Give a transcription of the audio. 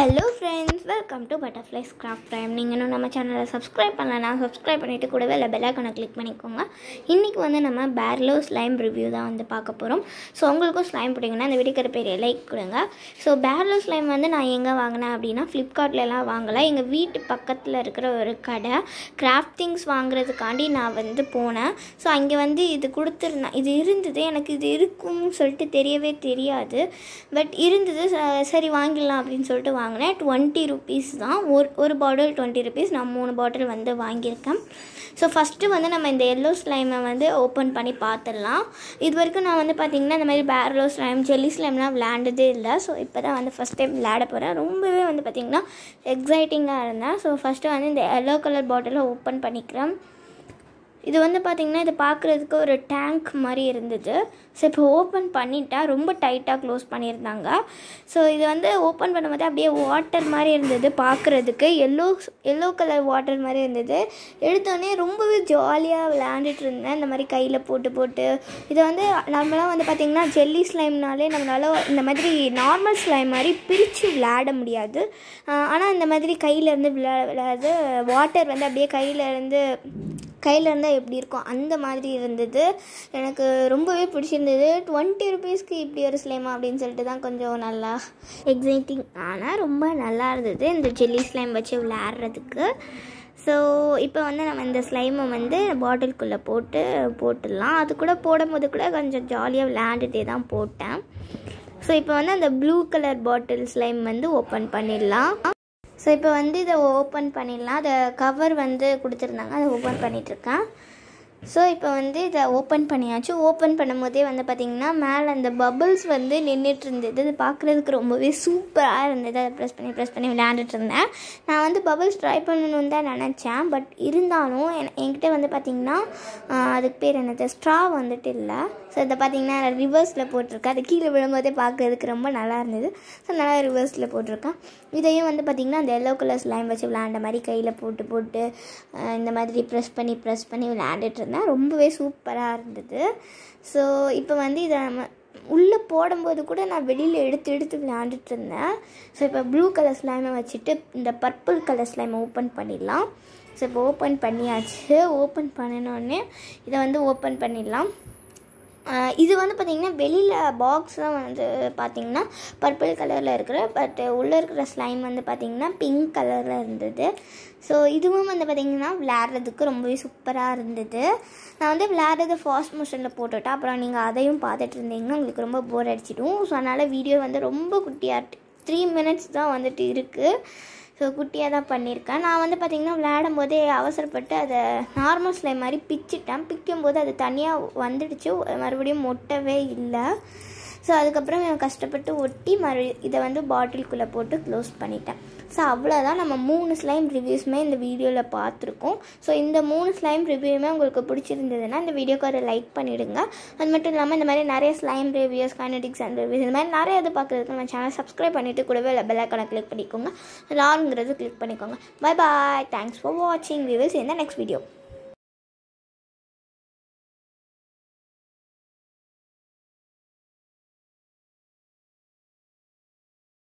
Hello friends welcome to butterflies craft time நீங்கள் இன்னும் நம்ம சேனலை சப்ஸ்கிரைப் பண்ணலன்னா சப்ஸ்கிரைப் பண்ணிவிட்டு கூடவே இல்லை பெல்லாக்கனை கிளிக் பண்ணிக்கோங்க. இன்றைக்கி வந்து நம்ம பேர்லோ ஸ்லைம் ரிவ்யூ தான் வந்து பார்க்க போகிறோம் ஸோ உங்களுக்கும் ஸ்லைம் பிடிக்குன்னா இந்த வீடியோக்கு பெரிய லைக் கொடுங்க. ஸோ பேர்லோ ஸ்லைம் வந்து நான் எங்கே வாங்கினேன் அப்படின்னா ஃப்ளிப்கார்ட்லலாம் வாங்கலை. எங்கள் வீட்டு பக்கத்தில் இருக்கிற ஒரு கடை. கிராஃப்ட் திங்ஸ் வாங்குறதுக்காண்டி நான் வந்து போனேன். ஸோ அங்கே வந்து இது கொடுத்துருந்தேன் இது இருந்தது. எனக்கு இது இருக்கும்னு சொல்லிட்டு தெரியவே தெரியாது. பட் இருந்தது. ச- சரி வாங்கிடலாம் அப்படின்னு சொல்லிட்டு வாங்க வாங்கினேன் டுவெண்ட்டி ருபீஸ் தான். ஒரு ஒரு பாட்டில் டுவெண்ட்டி ருபீஸ் நான் மூணு பாட்டில் வந்து வாங்கியிருக்கேன். ஸோ ஃபஸ்ட்டு வந்து நம்ம இந்த எல்லோ ஸ்லைமை வந்து ஓப்பன் பண்ணி பார்த்துடலாம். இது வரைக்கும் நான் வந்து பார்த்திங்கன்னா இந்த மாதிரி பேரலோ ஸ்லைம் ஜெல்லி ஸ்லைம்லாம் விளையாண்டதே இல்லை. ஸோ இப்போ தான் வந்து ஃபஸ்ட் டைம் விளையாட போகிறேன் ரொம்பவே வந்து பார்த்திங்கன்னா எக்ஸைட்டிங்காக இருந்தேன். ஸோ ஃபஸ்ட்டு வந்து இந்த எல்லோ கலர் பாட்டிலை ஓப்பன் பண்ணிக்கிறேன். இது வந்து பார்த்திங்கன்னா இது பார்க்குறதுக்கு ஒரு டேங்க் மாதிரி இருந்தது. ஸோ இப்போ ஓப்பன் பண்ணிட்டா ரொம்ப டைட்டாக க்ளோஸ் பண்ணியிருந்தாங்க. ஸோ இது வந்து ஓப்பன் பண்ணும்போது அப்படியே வாட்டர் மாதிரி இருந்தது பார்க்குறதுக்கு எல்லோ எல்லோ கலர் வாட்டர் மாதிரி இருந்தது. எடுத்தோடனே ரொம்பவே ஜாலியாக விளையாண்டுட்டு இருந்தேன். இந்த மாதிரி கையில் போட்டு போட்டு. இதை வந்து நம்மளாம் வந்து பார்த்திங்கன்னா ஜெல்லி ஸ்லைம்னாலே நம்மளால் இந்த மாதிரி நார்மல் ஸ்லைம் மாதிரி பிரித்து விளையாட முடியாது. ஆனால் இந்த மாதிரி கையிலேருந்து விளையாட விளையாடு வாட்டர் வந்து அப்படியே கையிலேருந்து கையில் இருந்தால் எப்படி இருக்கும்? அந்த மாதிரி இருந்தது. எனக்கு ரொம்பவே பிடிச்சிருந்தது. டுவெண்ட்டி ருபீஸ்க்கு இப்படி ஒரு ஸ்லைமா அப்படின்னு சொல்லிட்டு தான் கொஞ்சம் நல்லா எக்ஸைட்டிங் ஆனால் ரொம்ப நல்லா இருந்தது இந்த ஜெல்லி ஸ்லைம் வச்சு விளையாடுறதுக்கு. ஸோ இப்போ வந்து நம்ம இந்த ஸ்லைமை வந்து பாட்டிலுக்குள்ளே போட்டு போட்டுடலாம். அது கூட போடும்போது கூட கொஞ்சம் ஜாலியாக விளையாண்டுட்டே தான் போட்டேன். ஸோ இப்போ வந்து அந்த ப்ளூ கலர் பாட்டில் ஸ்லைம் வந்து ஓப்பன் பண்ணிடலாம். ஸோ இப்போ வந்து இதை ஓப்பன் பண்ணிடலாம். அதை கவர் வந்து கொடுத்துருந்தாங்க. அதை ஓப்பன் பண்ணிகிட்ருக்கேன் ஸோ இப்போ வந்து இதை ஓப்பன் பண்ணியாச்சு. ஓப்பன் பண்ணும்போதே வந்து பார்த்திங்கன்னா மேலே அந்த பபுள்ஸ் வந்து நின்றுட்டு இருந்தது பார்க்குறதுக்கு ரொம்பவே சூப்பராக இருந்தது. அதை ப்ரெஸ் பண்ணி ப்ரெஸ் பண்ணி விளையாண்டுட்டு இருந்தேன் நான் வந்து பபுள்ஸ் ட்ரை பண்ணணும்னு தான் நினச்சேன். பட் இருந்தாலும் என் என்கிட்ட வந்து பார்த்திங்கன்னா அதுக்கு பேர் என்னது? ஸ்ட்ரா வந்துட்டு இல்லை. ஸோ இதை பார்த்தீங்கன்னா ரிவர்ஸில் போட்டிருக்கேன். அது கீழே விழும்போதே பார்க்கறதுக்கு ரொம்ப நல்லா இருந்தது. ஸோ நல்லா ரிவர்ஸில் போட்டிருக்கேன். இதையும் வந்து பார்த்திங்கன்னா அந்த எல்லோ கலர் ஸ்லைம் வச்சு விளையாண்ட மாதிரி கையில் போட்டு போட்டு இந்த மாதிரி ப்ரெஸ் பண்ணி ப்ரெஸ் பண்ணி விளையாண்டுட்டு இருந்தேன். ரொம்பவே சூப்பராக இருந்தது. ஸோ இப்போ வந்து இதை நம்ம உள்ளே போடும்போது கூட நான் வெளியில் எடுத்து எடுத்து விளையாண்டுட்டு இருந்தேன். ஸோ இப்போ ப்ளூ கலர் ஸ்லைமை வச்சுட்டு இந்த பர்பிள் கலர் ஸ்லைமை ஓப்பன் பண்ணிடலாம். ஸோ இப்போ ஓப்பன் பண்ணியாச்சு. ஓப்பன் பண்ணினோடனே இதை வந்து ஓப்பன் பண்ணிடலாம். இது வந்து பார்த்திங்கன்னா வெளியில் பாக்ஸ் தான் வந்து பார்த்திங்கன்னா பர்பிள் கலரில் இருக்கிற பட் உள்ளே இருக்கிற ஸ்லைம் வந்து பார்த்திங்கன்னா பிங்க் கலரில் இருந்தது. ஸோ இதுவும் வந்து பார்த்திங்கன்னா விளையாடுறதுக்கு ரொம்பவே சூப்பராக இருந்தது. நான் வந்து விளையாடுறது ஃபாஸ்ட் மோஷனில் போட்டுவிட்டேன் அப்புறம் நீங்கள் அதையும் பார்த்துட்டு இருந்தீங்கன்னா உங்களுக்கு ரொம்ப போர் அடிச்சிடும். ஸோ அதனால் வீடியோ வந்து ரொம்ப குட்டியாக த்ரீ மினிட்ஸ் தான் வந்துட்டு இருக்குது ஸோ குட்டியாக தான் பண்ணியிருக்கேன். நான் வந்து பார்த்திங்கன்னா விளையாடும் போதே அவசரப்பட்டு அதை நார்மல் ஸ்லைம் மாதிரி பிச்சிட்டேன். பிக்கும்போது அது தனியாக வந்துடுச்சு. மறுபடியும் மொட்டவே இல்லை. ஸோ அதுக்கப்புறம் கஷ்டப்பட்டு ஒட்டி மறு இதை வந்து பாட்டிலுக்குள்ளே போட்டு க்ளோஸ் பண்ணிட்டேன். ஸோ அவ்வளோதான் நம்ம மூணு ஸ்லைம் ரிவ்யூஸுமே இந்த வீடியோவில் பார்த்துருக்கோம். ஸோ இந்த மூணு ஸ்லைம் ரிவ்யூமே உங்களுக்கு பிடிச்சிருந்ததுன்னா இந்த வீடியோக்கு ஒரு லைக் பண்ணிவிடுங்க அது மட்டும் இல்லாமல் இந்த மாதிரி நிறைய slime reviews kinetics and reviews இந்த மாதிரி நிறைய இது பார்க்குறதுக்கு நம்ம சேனல் சப்ஸ்கிரைப் பண்ணிவிட்டு கூடவே பெல் ஐக்கானை கிளிக் பண்ணிக்கோங்க. லாங்கிறது கிளிக் பண்ணிக்கோங்க. பை பாய் தேங்க்ஸ் ஃபார் வாட்சிங் we will see you video